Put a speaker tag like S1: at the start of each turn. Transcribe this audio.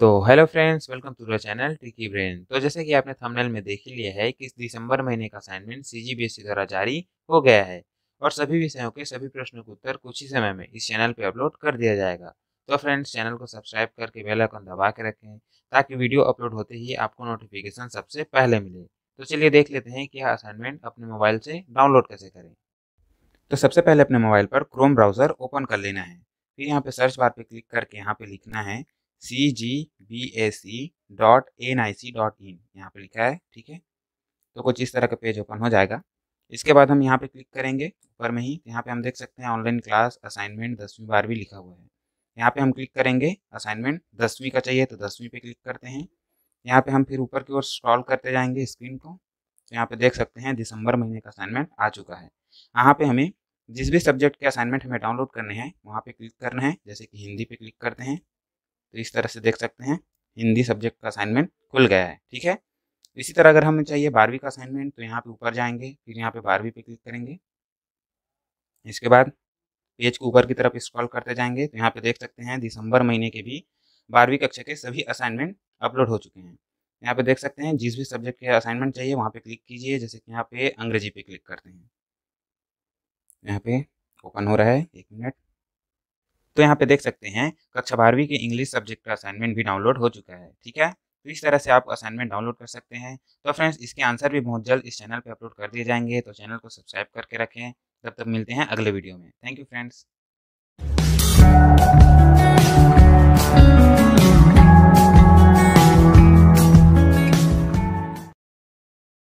S1: तो hello friends, welcome to the channel tricky brain तो जैसे कि आपने थंबनेल में देख ही लिया है कि इस दिसंबर महीने का असाइनमेंट सीजीबीएसई द्वारा जारी हो गया है और सभी विषयों के सभी प्रश्नों के उत्तर कुछ ही समय में इस चैनल पे अपलोड कर दिया जाएगा। तो फ्रेंड्स चैनल को सब्सक्राइब करके बेल आइकन दबा के रखें ताकि वीडियो अपलोड होते ही आपको नोटिफिकेशन सबसे पहले मिले। तो चलिए देख लेते हैं कि यह असाइनमेंट अपने मोबाइल से डाउनलोड कैसे करें। तो सबसे पहले अपने मोबाइल पर क्रोम ब्राउज़र ओपन कर लेना है। फिर यहाँ पे सर्च बार पे क्लिक करके यहाँ पे लिखना है C G B A C dot N I C dot in यहाँ पर लिखा है, ठीक है? तो कुछ इस तरह का पेज ओपन हो जाएगा। इसके बाद हम यहाँ पे क्लिक करेंगे, ऊपर में ही यहाँ पे हम देख सकते हैं ऑनलाइन क्लास असाइनमेंट दसवीं बारहवीं लिखा हुआ है। यहाँ पे हम क्लिक करेंगे असाइनमेंट दसवीं का चाहिए तो दसवीं पे क्लिक करते हैं। यहाँ पे हम फिर ऊपर की ओर स्क्रॉल करते जाएँगे स्क्रीन को तो यहाँ पे देख सकते हैं दिसंबर महीने का असाइनमेंट आ चुका है। यहाँ पे हमें जिस भी सब्जेक्ट के असाइनमेंट हमें डाउनलोड करने हैं, वहाँ पे क्लिक करना है, जैसे कि हिंदी पे क्लिक करते हैं। तो इस तरह से देख सकते हैं। हिंदी सब्जेक्ट का असाइनमेंट खुल गया है, ठीक है? इसी तरह अगर हमें चाहिए बारहवीं का असाइनमेंट तो यहाँ पे ऊपर जाएँगे, फिर यहाँ पे बारहवीं पे क्लिक करेंगे। इसके बाद पेज को ऊपर की तरफ़ स्क्रॉल करते जाएँगे तो यहाँ पे देख सकते हैं, दिसंबर महीने के भी बारहवीं कक्षा के सभी असाइनमेंट अपलोड हो चुके हैं। यहाँ पे देख सकते हैं, जिस भी सब्जेक्ट के असाइनमेंट चाहिए, वहाँ पे क्लिक कीजिए, जैसे कि यहाँ पे अंग्रेज़ी पे क्लिक करते हैं। यहाँ पे ओपन हो रहा है, एक मिनट तो यहाँ पे देख सकते हैं, कक्षा बारहवीं के इंग्लिश सब्जेक्ट का असाइनमेंट भी डाउनलोड हो चुका है, ठीक है? तो इस तरह से आप असाइनमेंट डाउनलोड कर सकते हैं। तो फ्रेंड्स इसके आंसर भी बहुत जल्द इस चैनल पर अपलोड कर दिए जाएँगे तो चैनल को सब्सक्राइब करके रखें। तब तक मिलते हैं अगले वीडियो में। Thank you friends